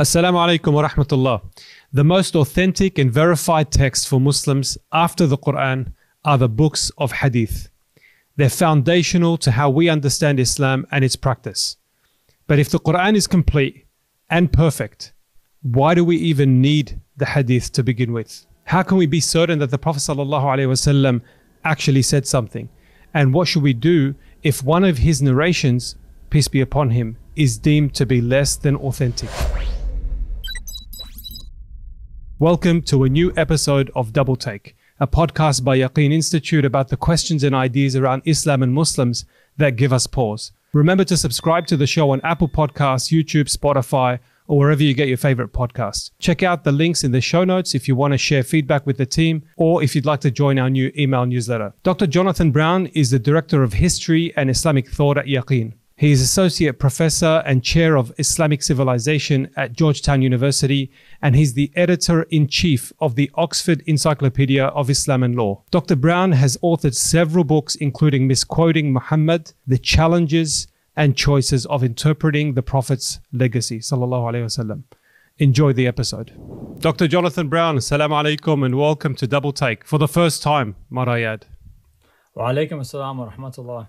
Assalamu alaikum wa rahmatullah. The most authentic and verified texts for Muslims after the Quran are the books of Hadith. They're foundational to how we understand Islam and its practice. But if the Quran is complete and perfect, why do we even need the Hadith to begin with? How can we be certain that the Prophet ﷺ actually said something? And what should we do if one of his narrations, peace be upon him, is deemed to be less than authentic? Welcome to a new episode of Double Take, a podcast by Yaqeen Institute about the questions and ideas around Islam and Muslims that give us pause. Remember to subscribe to the show on Apple Podcasts, YouTube, Spotify, or wherever you get your favorite podcasts. Check out the links in the show notes if you want to share feedback with the team or if you'd like to join our new email newsletter. Dr. Jonathan Brown is the Director of History and Islamic Thought at Yaqeen. He is Associate Professor and Chair of Islamic Civilization at Georgetown University, and he's the Editor in Chief of the Oxford Encyclopedia of Islam and Law. Dr. Brown has authored several books, including Misquoting Muhammad, The Challenges and Choices of Interpreting the Prophet's Legacy. Enjoy the episode. Dr. Jonathan Brown, Assalamu alaikum, and welcome to Double Take for the first time, Marayad. Wa alaikum assalam wa rahmatullah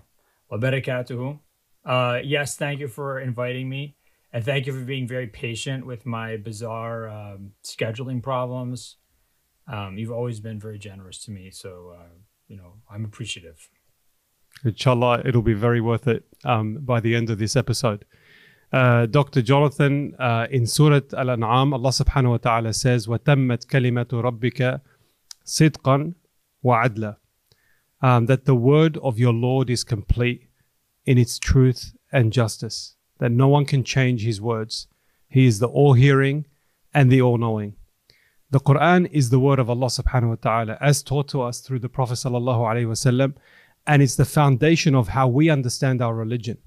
wa barakatuhu. Uh, yes, thank you for inviting me. And thank you for being very patient with my bizarre um, scheduling problems. Um, you've always been very generous to me. So, uh, you know, I'm appreciative. Inshallah, it'll be very worth it um, by the end of this episode. Uh, Dr. Jonathan, uh, in Surah Al An'am, Allah subhanahu wa ta'ala says, وَتَمَّتْ كَلِمَةُ رَبِّكَ صِدْقًا وَعَدْلًا um, That the word of your Lord is complete in its truth and justice, that no one can change his words. He is the all hearing and the all knowing. The Quran is the word of Allah subhanahu wa ta'ala as taught to us through the Prophet sallallahu alaihi wasallam, and it's the foundation of how we understand our religion.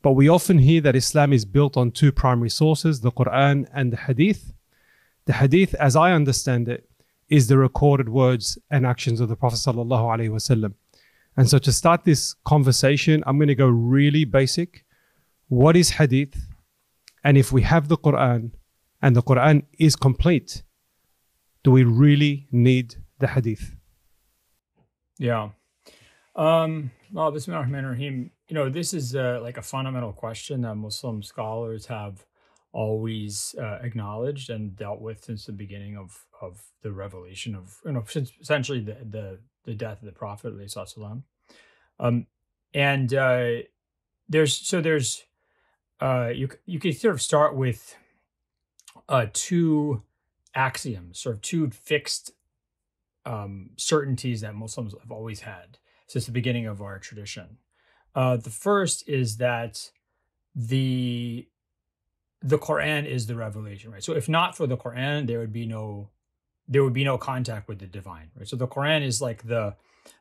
But we often hear that Islam is built on two primary sources, the Quran and the Hadith. The Hadith, as I understand it, is the recorded words and actions of the Prophet sallallahu alaihi wasallam. And so to start this conversation, I'm going to go really basic. What is hadith? And if we have the Quran and the Quran is complete, do we really need the hadith? Yeah. Um, well, Bismillah ar-Rahman ar-Rahim. You know, this is uh, like a fundamental question that Muslim scholars have always uh, acknowledged and dealt with since the beginning of of the revelation of you know since essentially the the the death of the Prophet, um, and uh, there's so there's uh, you you can sort of start with uh, two axioms, sort of two fixed um, certainties that Muslims have always had since the beginning of our tradition. Uh, the first is that the the Quran is the revelation, right? So if not for the Quran, there would be no there would be no contact with the divine, right? So the Quran is like the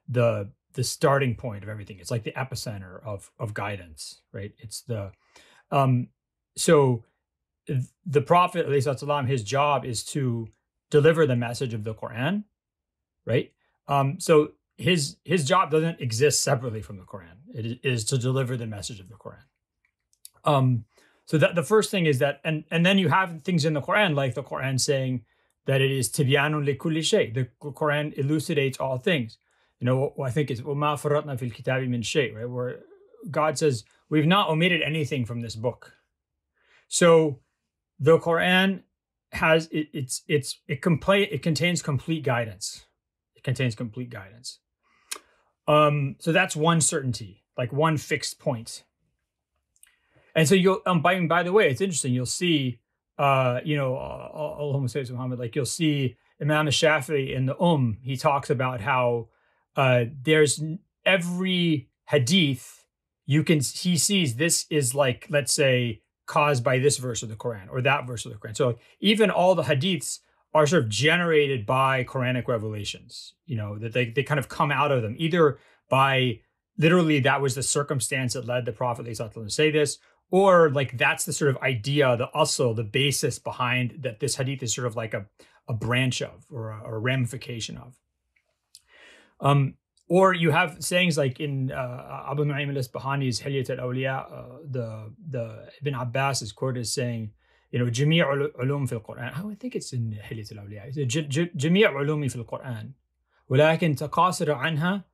the the starting point of everything. It's like the epicenter of of guidance, right? It's the um so the Prophet, salam, his job is to deliver the message of the Quran, right? Um, so his his job doesn't exist separately from the Quran. It is to deliver the message of the Quran. Um, so that the first thing is that, and and then you have things in the Quran like the Quran saying, that it is tibyanun likulli shay. The Quran elucidates all things. You know, I think it's وَمَا فَرَّطْنَا فِي الْكِتَابِ مِنْ شَيْء, right? Where God says, we've not omitted anything from this book. So the Quran has, it, it's, it's, it, complete, it contains complete guidance. It contains complete guidance. Um, so that's one certainty, like one fixed point. And so you'll, um, by, by the way, it's interesting. You'll see uh, you know, Allahumma salli Muhammad, like you'll see Imam Shafi'i in the Umm, he talks about how uh, there's every hadith you can, he sees this is like, let's say, caused by this verse of the Quran or that verse of the Quran. So even all the hadiths are sort of generated by Quranic revelations, you know, that they, they kind of come out of them, either by literally that was the circumstance that led the Prophet to say this, or like that's the sort of idea, the usl, the basis behind that this hadith is sort of like a, a branch of or a, or a ramification of. Um, or you have sayings like in uh, Abu Nu'aym al-Isbahani's Hilyat al-Awliya, uh, the, the Ibn Abbas is quoted as saying, you know جميع علوم في القرآن I think it's in حلية الأولياء جميع علومي في القرآن ولكن تقاصر عنها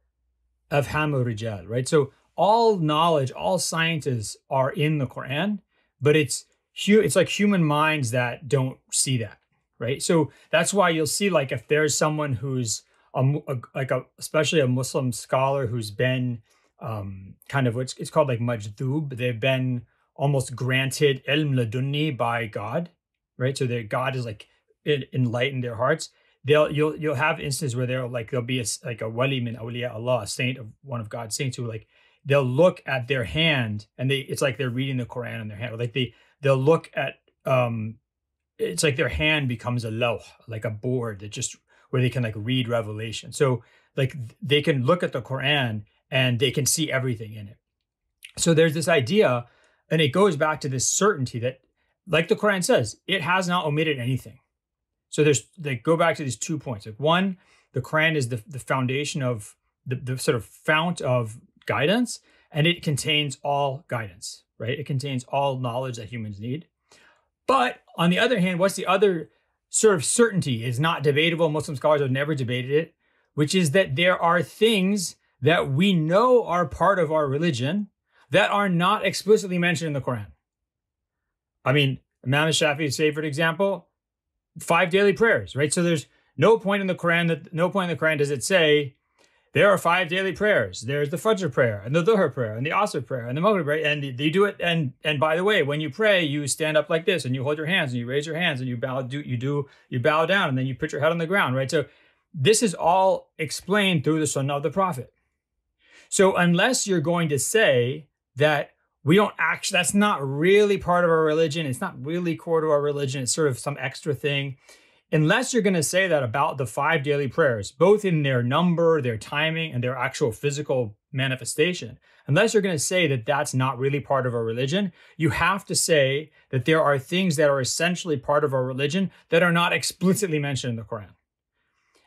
أفهام الرجال right so all knowledge all sciences are in the Quran but it's it's like human minds that don't see that right so that's why you'll see like if there's someone who's a, a like a especially a Muslim scholar who's been um, kind of what's it's called like majdub. They've been almost granted ilm ladunni by God, right? So their God is like enlightened their hearts. They'll you'll you'll have instances where they'll like there'll be a, like a wali min awliya Allah, a saint of one of God's saints who like they'll look at their hand and they it's like they're reading the Quran in their hand. Or like they they'll look at um it's like their hand becomes a lawh, like a board that just where they can like read revelation. So like they can look at the Quran and they can see everything in it. So there's this idea, and it goes back to this certainty that, like the Quran says, it has not omitted anything. So there's they go back to these two points. Like one, the Quran is the, the foundation of the, the sort of fount of guidance, and it contains all guidance, right? It contains all knowledge that humans need. But on the other hand, what's the other sort of certainty is not debatable. Muslim scholars have never debated it, which is that there are things that we know are part of our religion that are not explicitly mentioned in the Quran. I mean, Imam Shafi's favorite example, five daily prayers, right? So there's no point in the Quran that no point in the Quran does it say there are five daily prayers. There's the Fajr prayer and the Dhuhr prayer and the Asr prayer and the Maghrib prayer. And you do it. And and by the way, when you pray, you stand up like this and you hold your hands and you raise your hands and you bow. Do you do you bow down and then you put your head on the ground, right? So this is all explained through the Sunnah of the Prophet. So unless you're going to say that we don't actually, that's not really part of our religion, it's not really core to our religion, it's sort of some extra thing. Unless you're going to say that about the five daily prayers, both in their number, their timing, and their actual physical manifestation, unless you're going to say that that's not really part of our religion, you have to say that there are things that are essentially part of our religion that are not explicitly mentioned in the Quran.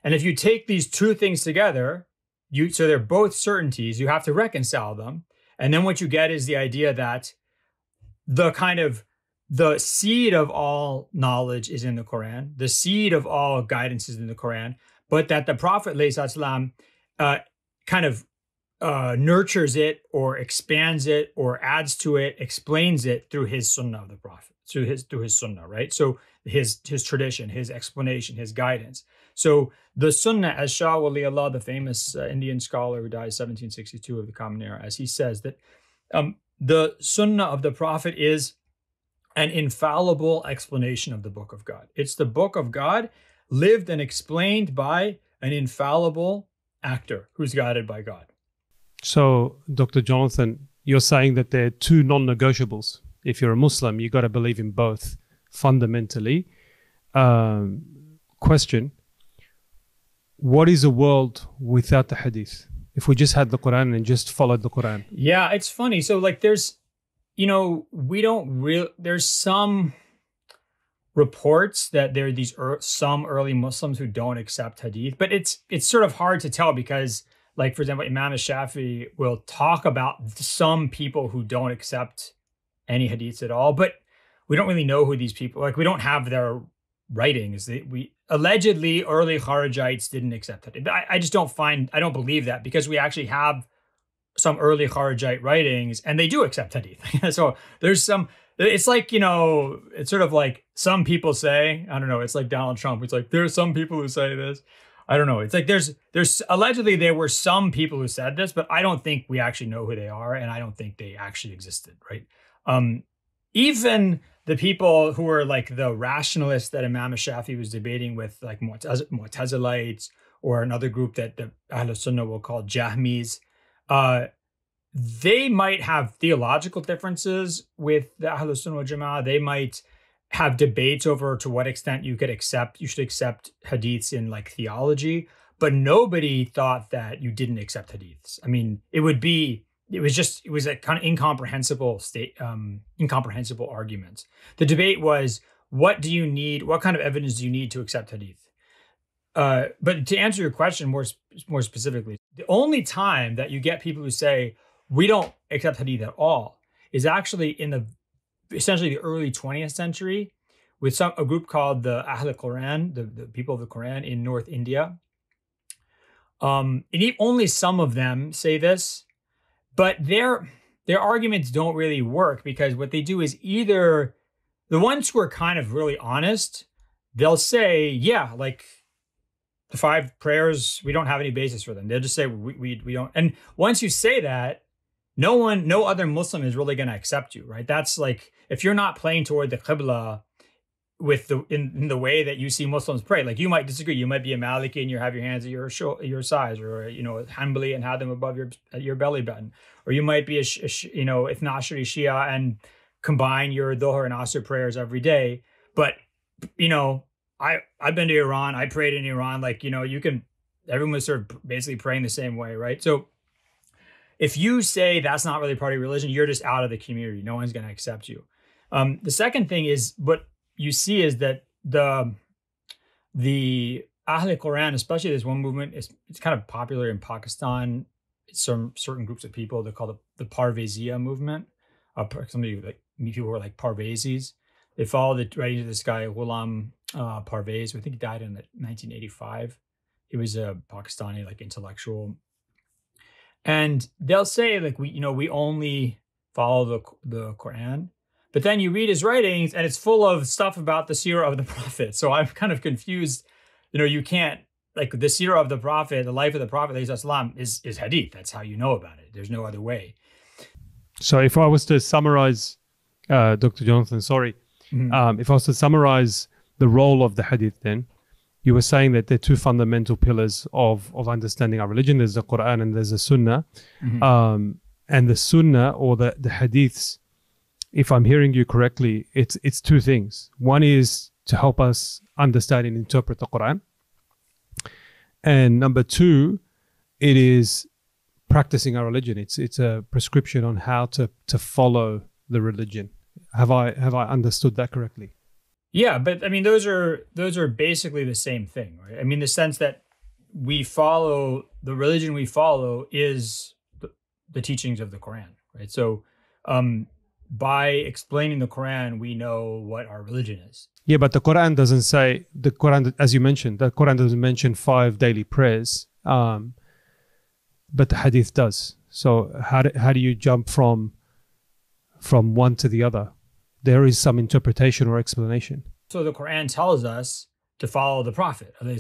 And if you take these two things together, you so they're both certainties you have to reconcile them and then what you get is the idea that the kind of the seed of all knowledge is in the quran. The seed of all guidance is in the quran. But that the prophet uh, kind of uh, nurtures it or expands it or adds to it explains it through his sunnah of the prophet through his through his sunnah right? So his his tradition his explanation his guidance. So the Sunnah, as Shah Wali Allah, the famous uh, Indian scholar who died 1762 of the Common Era, as he says that um, the Sunnah of the Prophet is an infallible explanation of the Book of God. It's the Book of God lived and explained by an infallible actor who's guided by God. So, Dr. Jonathan, you're saying that there are two non-negotiables. If you're a Muslim, you've got to believe in both fundamentally. Um, question what is a world without the hadith? If we just had the Quran and just followed the Quran. Yeah, it's funny. So like there's you know, we don't real there's some reports that there are these er- some early Muslims who don't accept hadith, but it's it's sort of hard to tell because like for example, Imam Shafi will talk about some people who don't accept any hadiths at all, but we don't really know who these people like we don't have their writings. They, we allegedly early Kharijites didn't accept it. I, I just don't find I don't believe that because we actually have some early Kharijite writings and they do accept hadith. so there's some it's like, you know, it's sort of like some people say, I don't know, it's like Donald Trump. It's like there's some people who say this. I don't know. It's like there's there's allegedly there were some people who said this, but I don't think we actually know who they are and I don't think they actually existed, right? Um even the people who were like the rationalists that Imam Shafi was debating with, like Mu'tazilites or another group that the Ahl Sunnah will call Jahmis, uh, they might have theological differences with the Ahl Sunnah Jama'ah. They might have debates over to what extent you could accept, you should accept hadiths in like theology, but nobody thought that you didn't accept hadiths. I mean, it would be it was just it was a kind of incomprehensible state um incomprehensible arguments the debate was what do you need what kind of evidence do you need to accept hadith uh but to answer your question more more specifically the only time that you get people who say we don't accept hadith at all is actually in the essentially the early 20th century with some a group called the Ahl al-Quran, the, the people of the Quran in North India. Um, and only some of them say this, but their their arguments don't really work because what they do is either the ones who are kind of really honest, they'll say, yeah, like the five prayers, we don't have any basis for them. They'll just say we we, we don't. And once you say that, no one, no other Muslim is really going to accept you, right? That's like if you're not playing toward the Qibla with the in, in, the way that you see Muslims pray. Like you might disagree. You might be a Maliki and you have your hands at your your size, or you know Hanbali and have them above your your belly button, or you might be a, a you know if Ithnashari Shia and combine your Dhuhr and Asr prayers every day. But you know, I I've been to Iran. I prayed in Iran. Like you know, you can everyone was sort of basically praying the same way, right? So. If you say that's not really part of your religion, you're just out of the community. No one's going to accept you. Um, the second thing is what you see is that the the Ahl Quran, especially this one movement, is it's kind of popular in Pakistan. Some certain groups of people they call it the Parvezia movement. Uh, somebody like people who are like Parvezis. They follow the writings of this guy Ghulam uh, Parvez. I think he died in 1985. He was a Pakistani like intellectual, and they'll say like we you know we only follow the the Quran but then you read his writings and it's full of stuff about the seerah of the prophet. So I'm kind of confused. You know, you can't like the seerah of the prophet, the life of the prophet is is hadith. That's how you know about it. There's no other way. So if I was to summarize, uh, Dr. Jonathan, sorry, mm-hmm. um, if I was to summarize the role of the hadith, then you were saying that there are two fundamental pillars of of understanding our religion. There's the Quran and there's the Sunnah, mm-hmm. um, and the Sunnah or the the hadiths if I'm hearing you correctly, it's it's two things. One is to help us understand and interpret the Quran. And number two, it is practicing our religion. It's it's a prescription on how to to follow the religion. Have I have I understood that correctly? Yeah, but I mean those are those are basically the same thing, right? I mean the sense that we follow the religion we follow is the, the teachings of the Quran, right? So um by explaining the Quran, we know what our religion is. Yeah, but the Quran doesn't say the Quran, as you mentioned, the Quran doesn't mention five daily prayers, um, but the Hadith does. So how do, how do you jump from from one to the other? There is some interpretation or explanation. So the Quran tells us to follow the Prophet, right?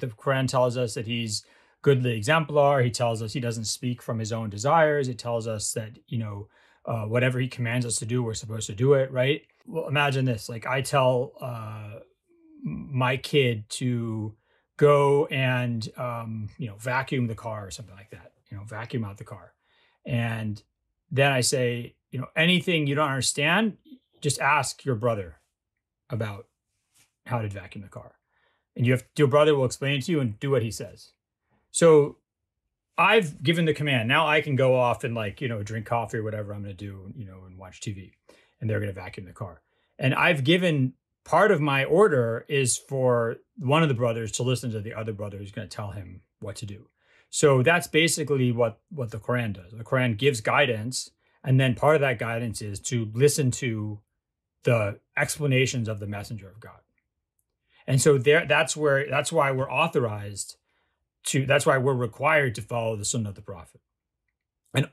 The Quran tells us that he's goodly exemplar. He tells us he doesn't speak from his own desires. It tells us that you know uh, whatever he commands us to do, we're supposed to do it, right? Well, imagine this: like I tell uh, my kid to go and um, you know vacuum the car or something like that, you know, vacuum out the car, and then I say, you know, anything you don't understand, just ask your brother about how to vacuum the car, and you have your brother will explain it to you and do what he says. So I've given the command. Now I can go off and like, you know, drink coffee or whatever I'm going to do, you know, and watch TV. And they're going to vacuum the car. And I've given part of my order is for one of the brothers to listen to the other brother who's going to tell him what to do. So that's basically what what the Quran does. The Quran gives guidance, and then part of that guidance is to listen to the explanations of the messenger of God. And so there that's where that's why we're authorized to that's why we're required to follow the sunnah of the prophet. And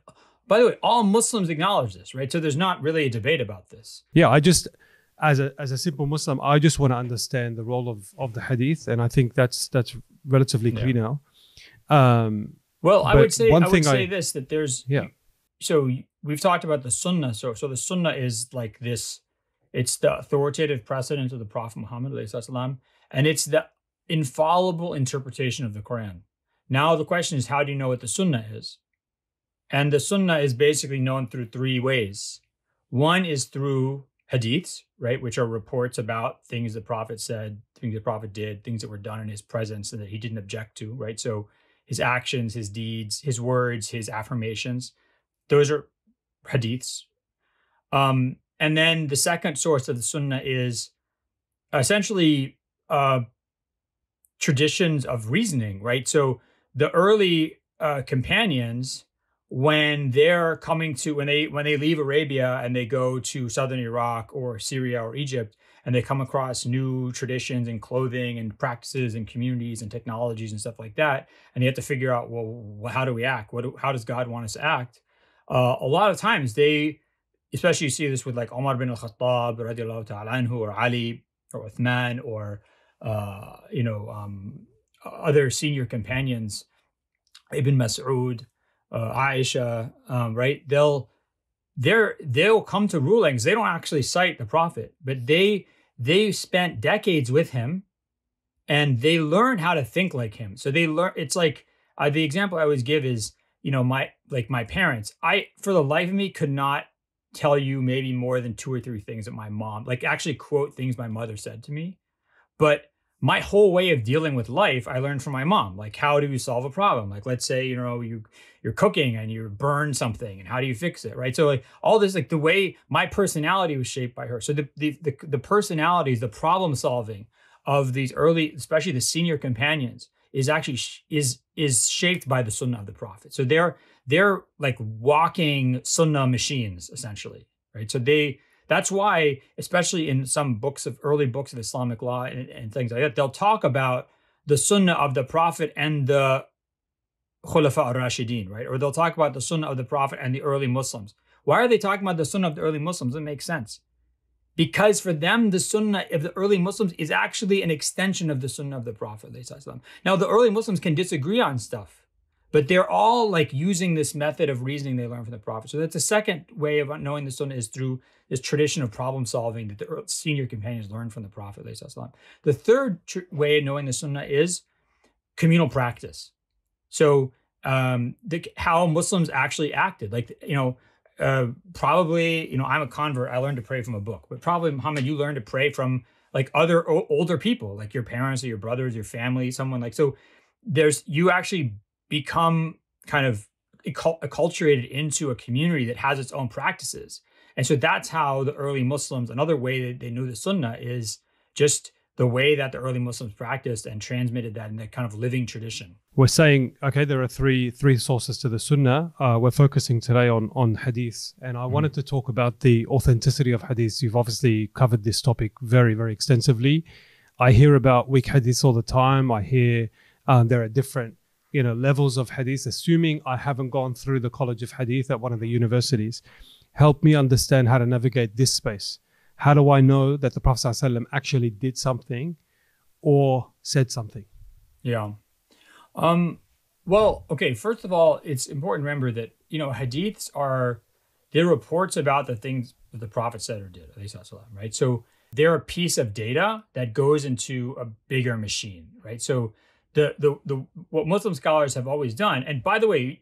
by the way all muslims acknowledge this right? So there's not really a debate about this. Yeah i just as a as a simple muslim i just want to understand the role of of the hadith and i think that's that's relatively clear yeah. now. Um well i would say one i would say I, this that there's yeah. So we've talked about the sunnah so so the sunnah is like this it's the authoritative precedent of the prophet muhammad and it's the infallible interpretation of the Quran. Now, the question is, how do you know what the Sunnah is? And the Sunnah is basically known through three ways. One is through hadiths, right, which are reports about things the Prophet said, things the Prophet did, things that were done in his presence and that he didn't object to, right? So his actions, his deeds, his words, his affirmations, those are hadiths. Um, and then the second source of the Sunnah is essentially uh, traditions of reasoning, right? So the early uh, companions, when they're coming to when they when they leave Arabia and they go to southern Iraq or Syria or Egypt, and they come across new traditions and clothing and practices and communities and technologies and stuff like that and they have to figure out well how do we act what how does god want us to act uh, a lot of times they especially you see this with like Omar bin al-Khattab radiallahu ta'ala anhu or Ali or Uthman or uh, you know um, other senior companions Ibn Mas'ud uh, Aisha um, right? They'll they're they'll come to rulings. They don't actually cite the prophet but they they spent decades with him and they learn how to think like him. So they learn it's like uh, the example i always give is you know my like my parents. I for the life of me could not tell you maybe more than two or three things that my mom like actually quote things my mother said to me. But my whole way of dealing with life i learned from my mom like how do you solve a problem? Like let's say you know you you're cooking and you burn something and how do you fix it right? So like all this like the way my personality was shaped by her. So the the the, the personalities the problem solving of these early especially the senior companions is actually is is shaped by the sunnah of the prophet. So they're they're like walking sunnah machines essentially right so they that's why, especially in some books of early books of Islamic law and, and things like that, they'll talk about the sunnah of the Prophet and the Khulafa al-Rashidin, right? Or they'll talk about the sunnah of the Prophet and the early Muslims. Why are they talking about the sunnah of the early Muslims? It makes sense. Because for them, the sunnah of the early Muslims is actually an extension of the sunnah of the Prophet. Now, the early Muslims can disagree on stuff but they're all like using this method of reasoning they learned from the prophet. So that's the second way of knowing the sunnah is through this tradition of problem solving that the senior companions learned from the prophet. The third tr- way of knowing the sunnah is communal practice. So um, the, how Muslims actually acted, like you know. Uh, probably, you know, I'm a convert. I learned to pray from a book, but probably, Muhammad, you learned to pray from like other o- older people, like your parents or your brothers, your family, someone like so. There's you actually become kind of acculturated into a community that has its own practices. And so that's how the early Muslims, another way that they knew the Sunnah is just the way that the early Muslims practiced and transmitted that in that kind of living tradition. We're saying, okay, there are three three sources to the Sunnah. Uh, we're focusing today on on Hadith, and I mm. wanted to talk about the authenticity of Hadith. You've obviously covered this topic very very extensively. I hear about weak Hadith all the time. I hear um, there are different you know levels of hadith assuming i haven't gone through the college of hadith at one of the universities help me understand how to navigate this space. How do i know that the prophet ﷺ actually did something or said something? Yeah. Um well okay first of all it's important to remember that you know hadiths are they're reports about the things that the prophet said or did right? So they're a piece of data that goes into a bigger machine right? So the the the what Muslim scholars have always done, and by the way,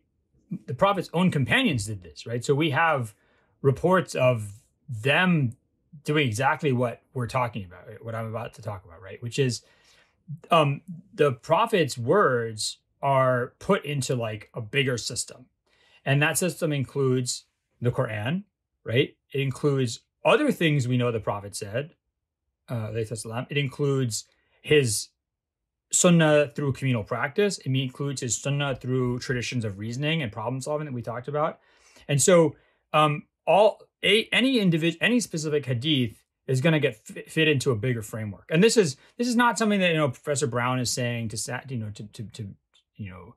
the Prophet's own companions did this, right? So we have reports of them doing exactly what we're talking about, right? what I'm about to talk about, right? Which is um, the Prophet's words are put into like a bigger system, and that system includes the Quran, right? It includes other things we know the Prophet said, uh, it includes his sunnah through communal practice. It includes his sunnah through traditions of reasoning and problem solving that we talked about. And so, um, all a, any individual, any specific hadith is going to get fit, fit, into a bigger framework. And this is this is not something that you know Professor Brown is saying to you know to to, to you know.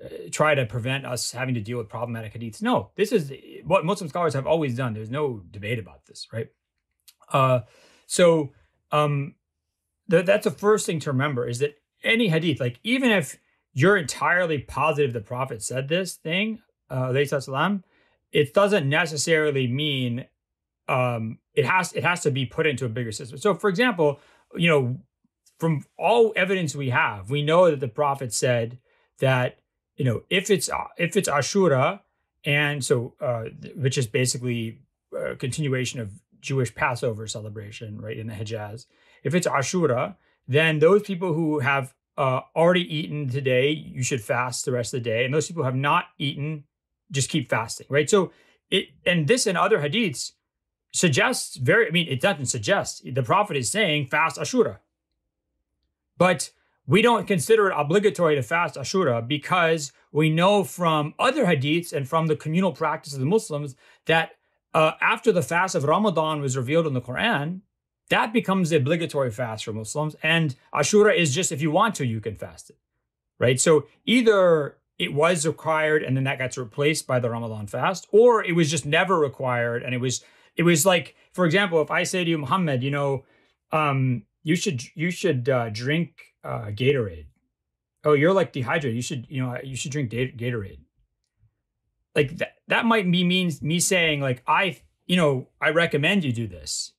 Uh, try to prevent us having to deal with problematic hadiths. No, this is what Muslim scholars have always done. There's no debate about this, right? Uh, so um, th- that's the first thing to remember is that any hadith, like even if you're entirely positive the Prophet said this thing, uh, it doesn't necessarily mean um, it has it has to be put into a bigger system. So, for example, you know, from all evidence we have, we know that the Prophet said that you know if it's if it's Ashura, and so uh, which is basically a continuation of Jewish Passover celebration, right in the Hijaz. If it's Ashura, then those people who have uh, already eaten today, you should fast the rest of the day. And those people who have not eaten, just keep fasting, right? So it and this and other hadiths suggests very, I mean, it doesn't suggest. The Prophet is saying fast Ashura. But we don't consider it obligatory to fast Ashura because we know from other hadiths and from the communal practice of the Muslims that uh, after the fast of Ramadan was revealed in the Quran, that becomes obligatory fast for Muslims. And Ashura is just if you want to, you can fast it. Right. So either it was required and then that gets replaced by the Ramadan fast, or it was just never required. And it was, it was like, for example, if I say to you, Muhammad, you know, um, you should, you should uh, drink uh, Gatorade. Oh, you're like dehydrated. You should, you know, you should drink Gatorade. Like that, that might be means me saying like, I, you know, I recommend you do this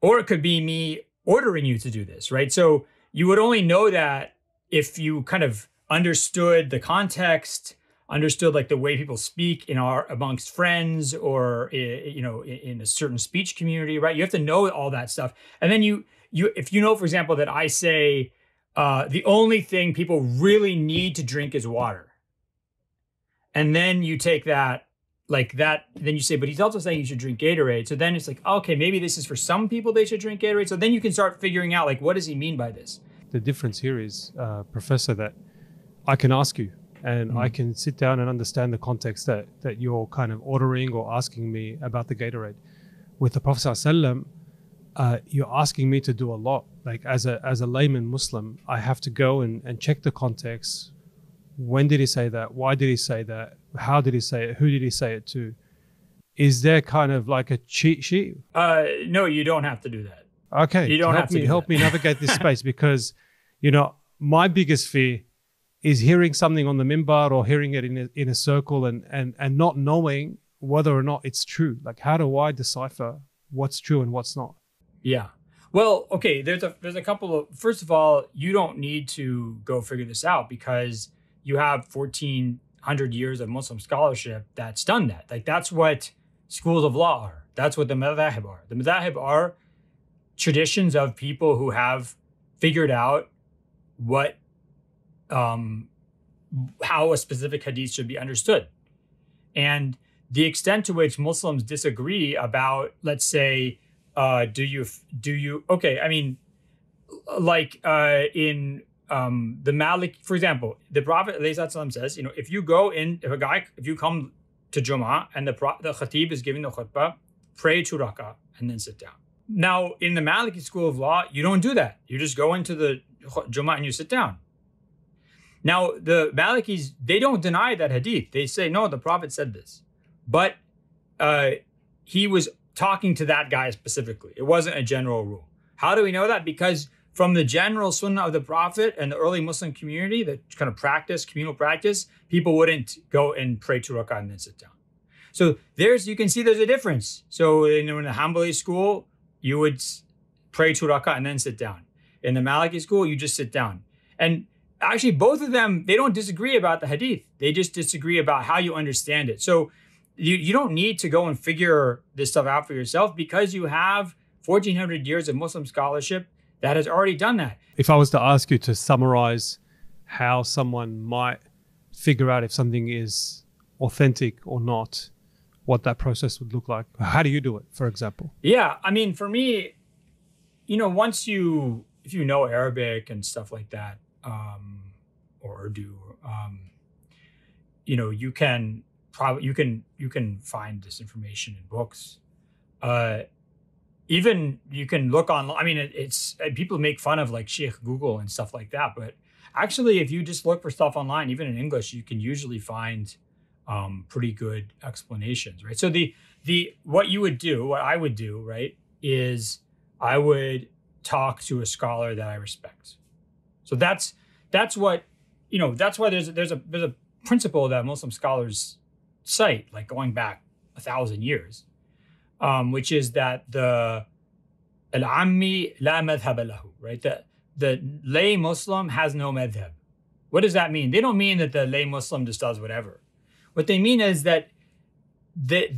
or it could be me ordering you to do this, right? So you would only know that if you kind of understood the context, understood like the way people speak in our amongst friends or you know in a certain speech community, right? You have to know all that stuff, and then you you if you know, for example, that I say uh, the only thing people really need to drink is water, and then you take that like that then you say but he's also saying you should drink gatorade. So then it's like okay maybe this is for some people they should drink gatorade. So then you can start figuring out like what does he mean by this? The difference here is uh, professor that i can ask you and mm-hmm. i can sit down and understand the context that that you're kind of ordering or asking me about the gatorade. With the prophet sallam uh, you're asking me to do a lot. Like as a as a layman muslim i have to go and, and check the context. When did he say that? Why did he say that how did he say it? Who did he say it to? Is there kind of like a cheat sheet? Uh, no, you don't have to do that. Okay, you don't help have me to help that. me navigate this space because, you know, my biggest fear is hearing something on the minbar or hearing it in a, in a circle and and and not knowing whether or not it's true. Like, how do I decipher what's true and what's not? Yeah. Well, okay. There's a there's a couple of. First of all, you don't need to go figure this out because you have 14 hundred years of Muslim scholarship that's done that. Like that's what schools of law are. That's what the madhahib are. The madhahib are traditions of people who have figured out what um how a specific hadith should be understood. And the extent to which Muslims disagree about, let's say, uh, do you do you okay? I mean, like uh, in um, the Malik, for example, the Prophet says, you know, if you go in, if a guy, if you come to Jummah and the, the Khatib is giving the khutbah, pray two rak'ah and then sit down. Now, in the Maliki school of law, you don't do that. You just go into the Jummah and you sit down. Now, the Malikis, they don't deny that hadith. They say, no, the Prophet said this. But uh, he was talking to that guy specifically. It wasn't a general rule. How do we know that? Because from the general sunnah of the Prophet and the early Muslim community, the kind of practice, communal practice, people wouldn't go and pray two rak'ah and then sit down. So there's, you can see there's a difference. So in, in the Hanbali school, you would pray two rak'ah and then sit down. In the Maliki school, you just sit down. And actually, both of them, they don't disagree about the hadith. They just disagree about how you understand it. So you, you don't need to go and figure this stuff out for yourself because you have 1400 years of Muslim scholarship that has already done that. If I was to ask you to summarize how someone might figure out if something is authentic or not, what that process would look like, how do you do it, for example? Yeah, I mean, for me, you know, once you if you know Arabic and stuff like that, um, or Urdu, um, you know, you can probably you can you can find this information in books. Uh, even you can look on i mean it, it's uh, people make fun of like sheikh google and stuff like that but actually if you just look for stuff online even in english you can usually find um, pretty good explanations right? So the the what you would do what i would do right is i would talk to a scholar that i respect. So that's that's what you know that's why there's there's a there's a principle that muslim scholars cite like going back a thousand years um, which is that the al-ammi la madhhab lahu, right? The, the lay Muslim has no madhab. What does that mean? They don't mean that the lay Muslim just does whatever. What they mean is that the,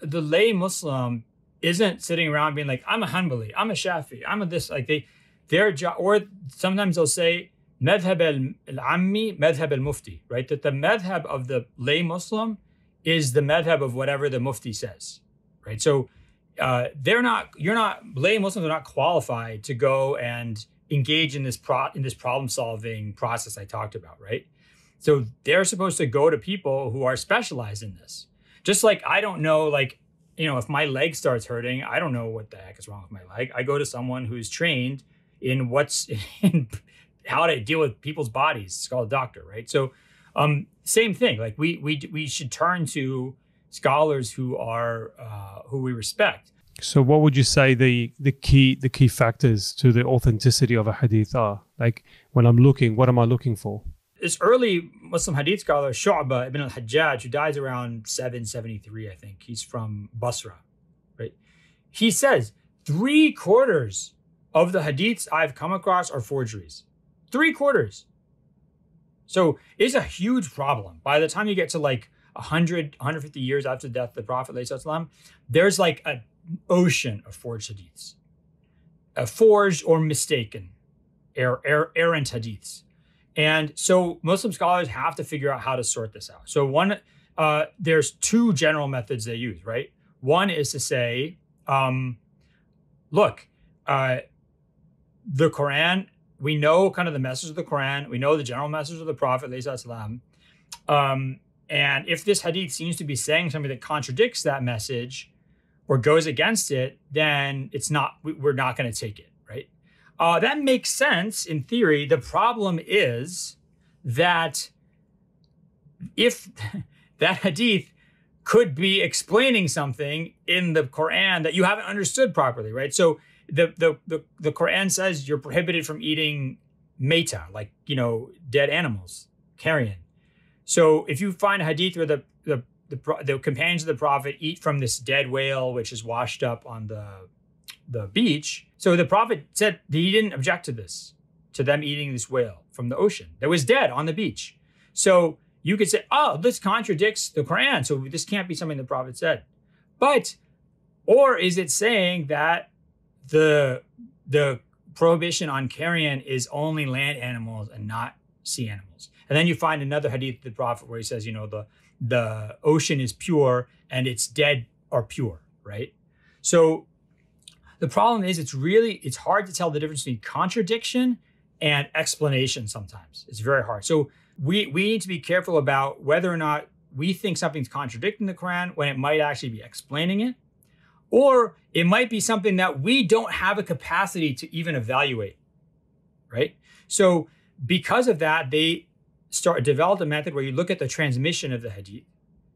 the lay Muslim isn't sitting around being like, I'm a Hanbali, I'm a Shafi, I'm a this, like they, their job, or sometimes they'll say, madhab al-ammi, madhab al-mufti, right? That the madhab of the lay Muslim is the madhab of whatever the mufti says right? So uh, they're not, you're not, lay Muslims are not qualified to go and engage in this pro in this problem solving process I talked about, right? So they're supposed to go to people who are specialized in this. Just like I don't know, like you know, if my leg starts hurting, I don't know what the heck is wrong with my leg. I go to someone who's trained in what's in how to deal with people's bodies. It's called a doctor, right? So, um, same thing. Like we we we should turn to scholars who are uh, who we respect. So, what would you say the the key the key factors to the authenticity of a hadith are? Like when I'm looking, what am I looking for? This early Muslim hadith scholar Shu'bah ibn al-Hajjaj, who dies around 773, I think. He's from Basra, right? He says three quarters of the hadiths I've come across are forgeries. Three quarters. So it's a huge problem. By the time you get to like 100, 150 years after the death of the Prophet, there's like an ocean of forged hadiths, uh, forged or mistaken, er, er, errant hadiths. And so Muslim scholars have to figure out how to sort this out. So one, uh, there's two general methods they use, right? One is to say, um, look, uh, the Quran we know kind of the message of the Quran, we know the general message of the Prophet, um, and if this hadith seems to be saying something that contradicts that message or goes against it, then it's not we're not going to take it, right? Uh, that makes sense in theory. The problem is that if that hadith could be explaining something in the Quran that you haven't understood properly, right? So the, the the the Quran says you're prohibited from eating maytah, like you know, dead animals, carrion. So if you find a hadith where the the the, the companions of the prophet eat from this dead whale which is washed up on the the beach, so the prophet said he didn't object to this, to them eating this whale from the ocean that was dead on the beach. So you could say, oh, this contradicts the Quran, so this can't be something the prophet said. But, or is it saying that the the prohibition on carrion is only land animals and not sea animals. And then you find another hadith of the Prophet where he says, you know, the the ocean is pure and its dead are pure, right? So the problem is it's really it's hard to tell the difference between contradiction and explanation sometimes. It's very hard. So we we need to be careful about whether or not we think something's contradicting the Quran when it might actually be explaining it or it might be something that we don't have a capacity to even evaluate, right? So because of that, they start developed a method where you look at the transmission of the hadith.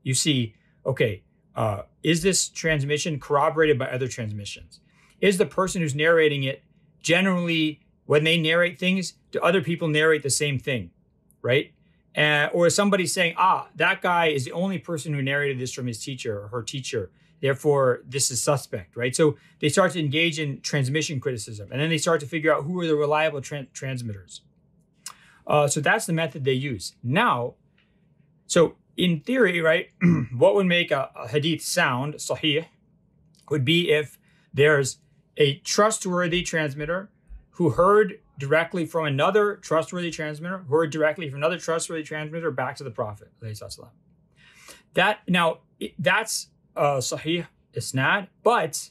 You see, okay, uh, is this transmission corroborated by other transmissions? Is the person who's narrating it generally, when they narrate things, do other people narrate the same thing, right? Uh, or is somebody saying, ah, that guy is the only person who narrated this from his teacher or her teacher, Therefore, this is suspect, right? So they start to engage in transmission criticism, and then they start to figure out who are the reliable tra- transmitters. Uh, so that's the method they use. Now, so in theory, right, what would make a, a hadith sound sahih would be if there's a trustworthy transmitter who heard directly from another trustworthy transmitter, who heard directly from another trustworthy transmitter back to the Prophet. That now that's uh, Sahih Isnad, but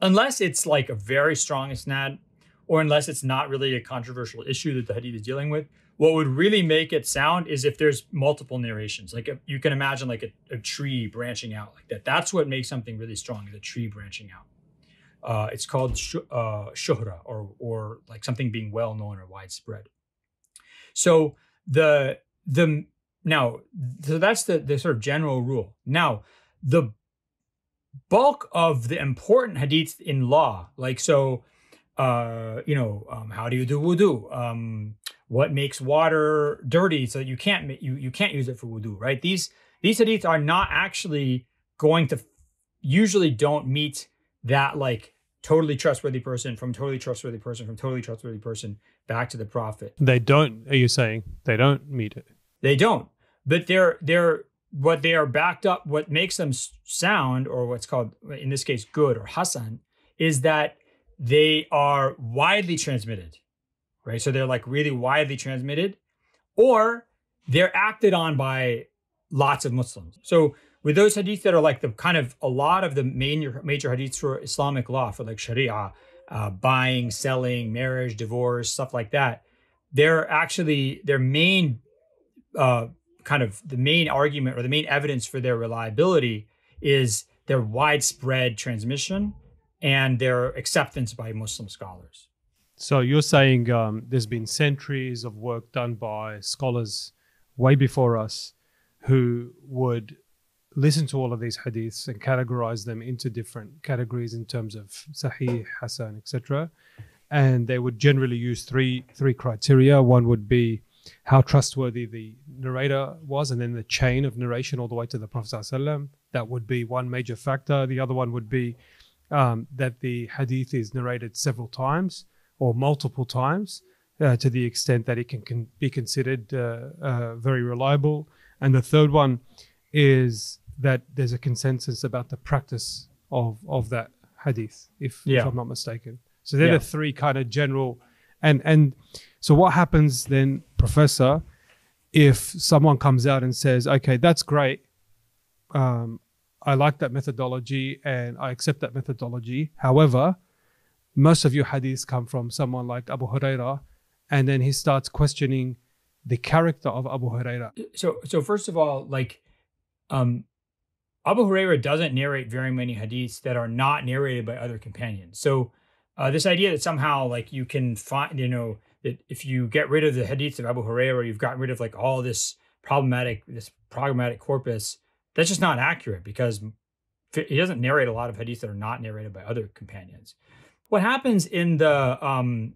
unless it's like a very strong Isnad, or unless it's not really a controversial issue that the Hadith is dealing with, what would really make it sound is if there's multiple narrations. Like a, you can imagine like a, a, tree branching out like that. That's what makes something really strong, is a tree branching out. Uh, it's called sh- uh, shuhra, or or like something being well known or widespread. So the the now, so that's the, the sort of general rule. Now, the bulk of the important hadiths in law, like so, uh, you know, um, how do you do wudu? Um, what makes water dirty so you can't you you can't use it for wudu, right? These these hadiths are not actually going to usually don't meet that like totally trustworthy person from totally trustworthy person from totally trustworthy person back to the prophet. They don't. Are you saying they don't meet it? They don't. But they're they're what they are backed up. What makes them sound, or what's called in this case good or hasan, is that they are widely transmitted, right? So they're like really widely transmitted, or they're acted on by lots of Muslims. So with those hadiths that are like the kind of a lot of the main major hadiths for Islamic law, for like Sharia, uh, buying, selling, marriage, divorce, stuff like that, they're actually their main uh, kind of the main argument or the main evidence for their reliability is their widespread transmission and their acceptance by Muslim scholars. So you're saying um, there's been centuries of work done by scholars way before us who would listen to all of these hadiths and categorize them into different categories in terms of sahih, hasan, etc. And they would generally use three three criteria. One would be how trustworthy the narrator was, and then the chain of narration all the way to the Prophet ﷺ. That would be one major factor. The other one would be um, that the hadith is narrated several times or multiple times uh, to the extent that it can, can be considered uh, uh, very reliable. And the third one is that there's a consensus about the practice of, of that hadith, if, Yeah. if I'm not mistaken. So they're Yeah. the three kind of general. And, and so what happens then, Professor, if someone comes out and says, okay, that's great. Um, I like that methodology and I accept that methodology. However, most of your hadiths come from someone like Abu Huraira, and then he starts questioning the character of Abu Huraira. So so first of all, like um Abu Huraira doesn't narrate very many hadiths that are not narrated by other companions. So uh, this idea that somehow like you can find, you know, that if you get rid of the hadiths of Abu Huraira, you've gotten rid of like all this problematic, this problematic corpus. That's just not accurate because he doesn't narrate a lot of hadiths that are not narrated by other companions. What happens in the um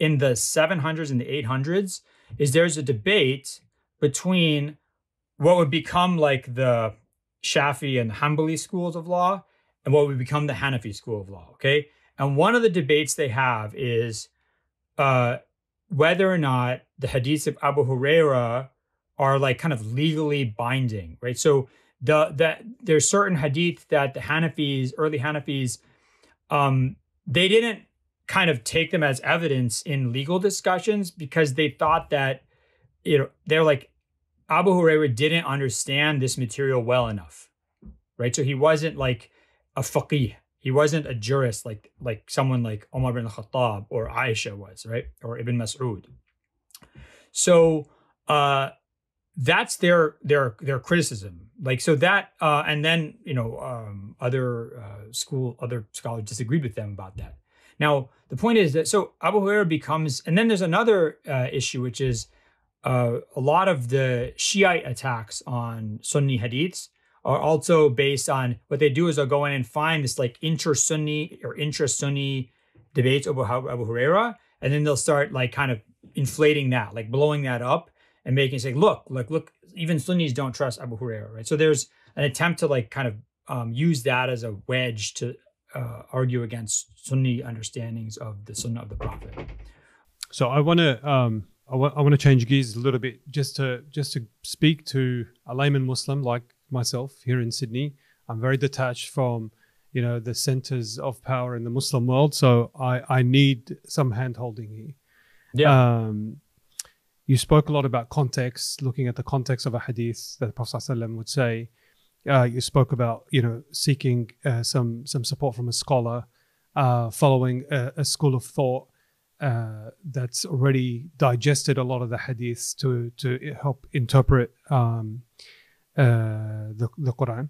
in the 700s and the 800s is there's a debate between what would become like the Shafi and the Hanbali schools of law and what would become the Hanafi school of law. Okay. And one of the debates they have is uh, whether or not the hadiths of Abu Huraira are like kind of legally binding, right? So the that there's certain hadith that the Hanafis, early Hanafis, um, they didn't kind of take them as evidence in legal discussions because they thought that you know they're like Abu Huraira didn't understand this material well enough, right? So he wasn't like a faqih. He wasn't a jurist like like someone like Omar bin Khattab or Aisha was, right? Or Ibn Mas'ud. So uh that's their their their criticism. Like so that uh and then, you know, um other uh school other scholars disagreed with them about that. Now, the point is that so Abu Huraira becomes and then there's another uh, issue which is uh, a lot of the Shiite attacks on Sunni hadiths are also based on what they do is they'll go in and find this like inter-Sunni or intra-Sunni debates over Abu Abu Huraira, and then they'll start like kind of inflating that, like blowing that up and making say, look, look, look, even Sunnis don't trust Abu Huraira, right? So there's an attempt to like kind of um, use that as a wedge to uh, argue against Sunni understandings of the Sunnah of the Prophet. So I want to um, I want I want to change gears a little bit just to just to speak to a layman Muslim like myself here in Sydney. I'm very detached from you know the centers of power in the Muslim world, so I I need some hand holding here. Um, you spoke a lot about context, looking at the context of a hadith that the Prophet ﷺ would say. Uh, you spoke about you know seeking uh, some some support from a scholar, uh, following a, a school of thought uh, that's already digested a lot of the hadiths to to help interpret um, uh, the the Quran.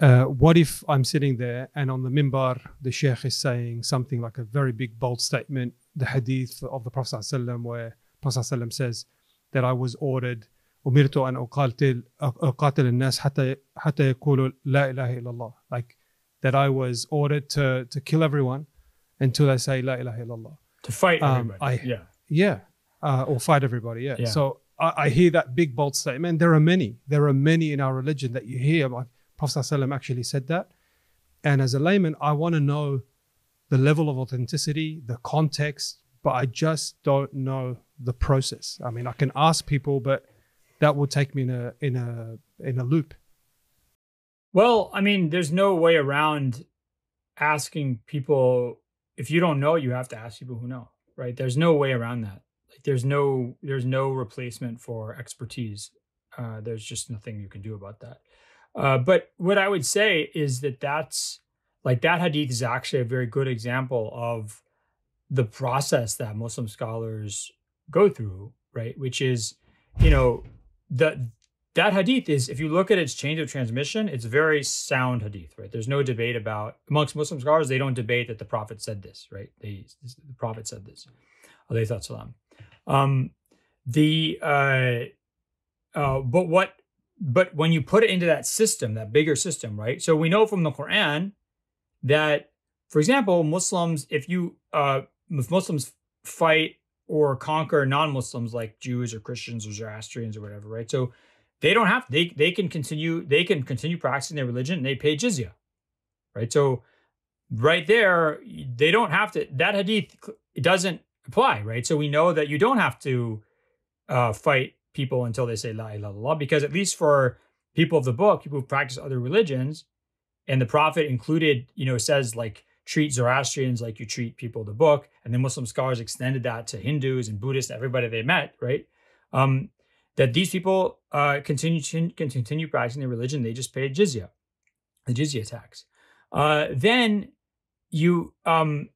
Uh, what if I'm sitting there and on the mimbar the sheikh is saying something like a very big bold statement, the hadith of the Prophet ﷺ where Prophet ﷺ says that I was ordered أمرت أن أقاتل أقاتل الناس حتى حتى يقولوا لا إله إلا الله like that I was ordered to to kill everyone until they say لا إله إلا الله to fight Um, everybody. I- yeah. yeah uh, or fight everybody yeah, Yeah. so I, I hear that big bold statement there are many there are many in our religion that you hear like Prophet ﷺ actually said that and as a layman I want to know the level of authenticity the context but I just don't know the process I mean I can ask people but that will take me in a in a in a loop Well, I mean, there's no way around asking people. If you don't know, you have to ask people who know, right? There's no way around that. Like, there's no, there's no replacement for expertise. Uh, there's just nothing you can do about that. Uh, but what I would say is that that's like that hadith is actually a very good example of the process that Muslim scholars go through, right? Which is, you know, the that hadith is, if you look at its chain of transmission, it's very sound hadith, right? There's no debate about amongst Muslim scholars. They don't debate that the Prophet said this, right? They, the Prophet said this. Alayhi salam. Um, the uh, uh, but what but when you put it into that system, that bigger system, right? So we know from the Quran that, for example, Muslims, if you uh, if Muslims fight or conquer non-Muslims like Jews or Christians or Zoroastrians or whatever, right? So they don't have they they can continue they can continue practicing their religion and they pay jizya, right? So right there they don't have to that hadith it doesn't apply, right? So we know that you don't have to uh, fight people until they say la ilaha illallah because at least for people of the book, people who practice other religions, and the prophet included, you know, says like treat Zoroastrians like you treat people of the book, and then Muslim scholars extended that to Hindus and Buddhists, everybody they met, right? Um, that these people uh, continue to continue practicing their religion, they just pay jizya, the jizya tax. Uh, then you um,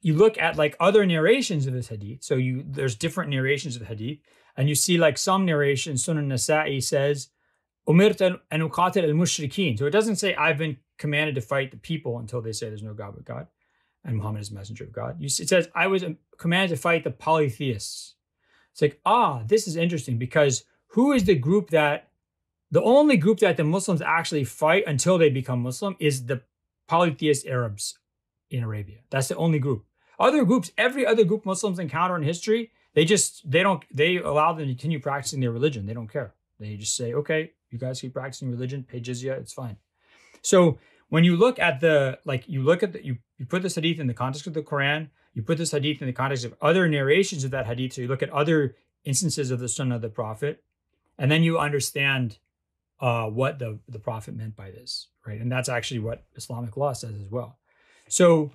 you look at like other narrations of this hadith. So you there's different narrations of the hadith, and you see like some narrations, Sunan Nasa'i says, Umirt an al mushrikeen. So it doesn't say I've been commanded to fight the people until they say there's no God but God and Muhammad is messenger of God. it says I was commanded to fight the polytheists. It's like, ah, this is interesting because who is the group that the only group that the Muslims actually fight until they become Muslim is the polytheist Arabs in Arabia. That's the only group. Other groups, every other group Muslims encounter in history, they just they don't they allow them to continue practicing their religion. They don't care. They just say, okay, you guys keep practicing religion, pay jizya, it's fine. So when you look at the like you look at the you, you put this hadith in the context of the Quran, you put this hadith in the context of other narrations of that hadith. So you look at other instances of the sunnah of the Prophet, and then you understand uh, what the, the Prophet meant by this, right? And that's actually what Islamic law says as well. So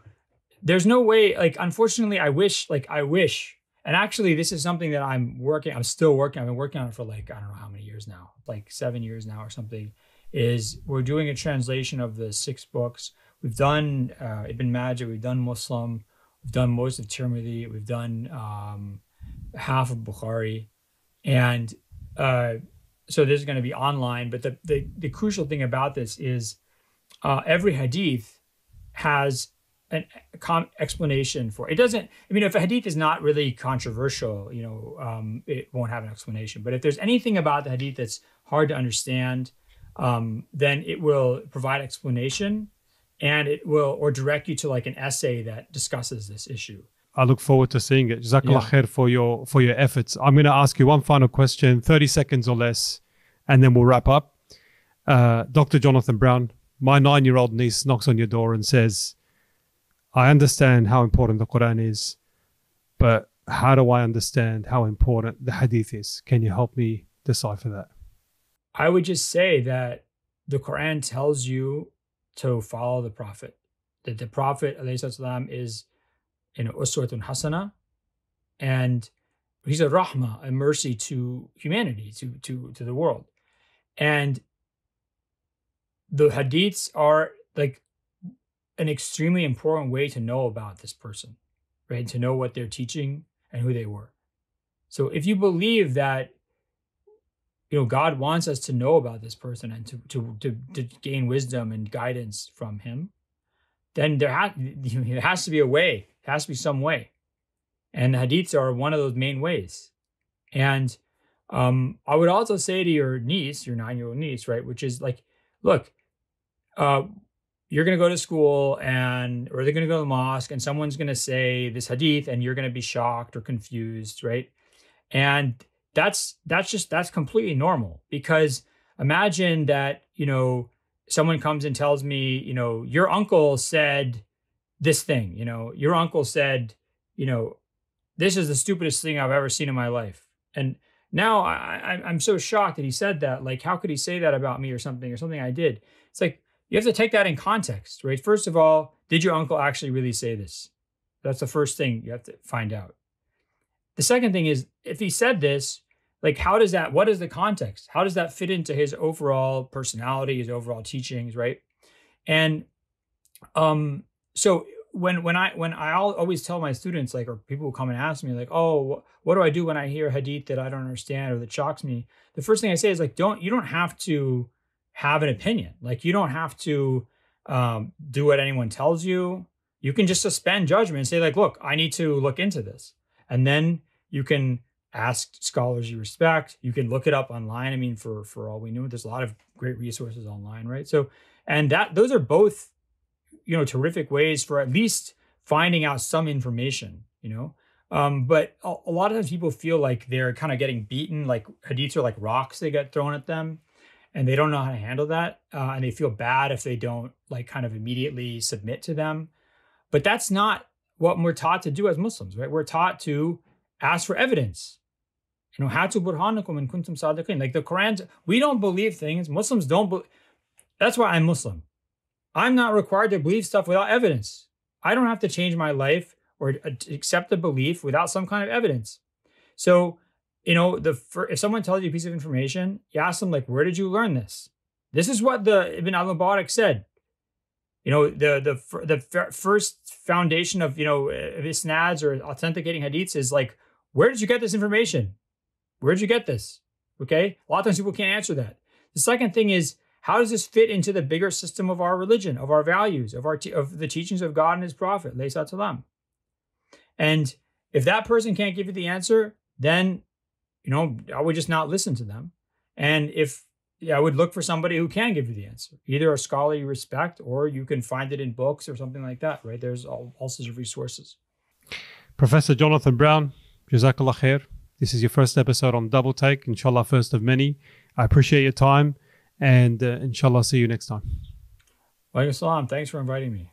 there's no way, like, unfortunately, I wish, like, I wish and actually, this is something that I'm working, I'm still working, I've been working on it for like, I don't know how many years now, like seven years now or something, is we're doing a translation of the six books. We've done uh, Ibn Majah, we've done Muslim, we've done most of Tirmidhi, we've done um, half of Bukhari. And uh, so this is going to be online. But the, the, the crucial thing about this is uh, every hadith has an explanation for it. doesn't i mean if a hadith is not really controversial you know um, it won't have an explanation but if there's anything about the hadith that's hard to understand um, then it will provide explanation and it will or direct you to like an essay that discusses this issue I look forward to seeing it. Jazakallah yeah. khair for your for your efforts. I'm going to ask you one final question, 30 seconds or less, and then we'll wrap up. Uh, Dr. Jonathan Brown, my nine-year-old niece knocks on your door and says, I understand how important the Quran is, but how do I understand how important the Hadith is? Can you help me decipher that? I would just say that the Quran tells you to follow the Prophet. That the Prophet والسلام, is in uswatun hasana, and he's a rahmah, a mercy to humanity, to to to the world, and the hadiths are like an extremely important way to know about this person, right? To know what they're teaching and who they were. So if you believe that, you know, God wants us to know about this person and to to to, to gain wisdom and guidance from Him, then there has there has to be a way. it has to be some way, and the hadiths are one of those main ways. And um, I would also say to your niece, your nine-year-old niece, right, which is like, look, uh, you're going to go to school and or they're going to go to the mosque and someone's going to say this hadith and you're going to be shocked or confused right and that's that's just that's completely normal because imagine that you know someone comes and tells me you know your uncle said this thing you know your uncle said you know this is the stupidest thing i've ever seen in my life and now I, i'm so shocked that he said that like how could he say that about me or something or something i did it's like you have to take that in context, right? First of all, did your uncle actually really say this? That's the first thing you have to find out. The second thing is if he said this, like how does that what is the context? How does that fit into his overall personality, his overall teachings, right? And um so when when I when I always tell my students like or people who come and ask me like oh what do I do when I hear hadith that I don't understand or that shocks me the first thing I say is like don't you don't have to have an opinion like you don't have to um, do what anyone tells you you can just suspend judgment and say like look I need to look into this and then you can ask scholars you respect. You can look it up online. I mean for for all we know there's a lot of great resources online right? So and that those are both you know terrific ways for at least finding out some information you know? Um, but a, a, lot of times people feel like they're kind of getting beaten like hadiths are like rocks they get thrown at them and they don't know how to handle that uh, and they feel bad if they don't like kind of immediately submit to them. But that's not what we're taught to do as muslims right we're taught to ask for evidence you know to burhanakum and kuntum sadiqin like the quran we don't believe things muslims don't be- that's why i'm muslim I'm not required to believe stuff without evidence. I don't have to change my life or accept a belief without some kind of evidence. So, you know, the if someone tells you a piece of information, you ask them like, "Where did you learn this?" This is what the Ibn Al Mubarak said. You know, the the the first foundation of you know eh, eh, isnads or authenticating hadiths is like, where did you get this information? Where did you get this? Okay, a lot of times people can't answer that. The second thing is how does this fit into the bigger system of our religion, of our values, of our of the teachings of God and His Prophet, Salam? And if that person can't give you the answer, then you know I would just not listen to them. And if I would look for somebody who can give you the answer, either a scholar you respect, or you can find it in books or something like that. Right? There's all, all sorts of resources. Professor Jonathan Brown, Jazakallah khair. This is your first episode on Double Take, inshallah, first of many. I appreciate your time and uh, inshallah, see you next time. Wa Thanks for inviting me.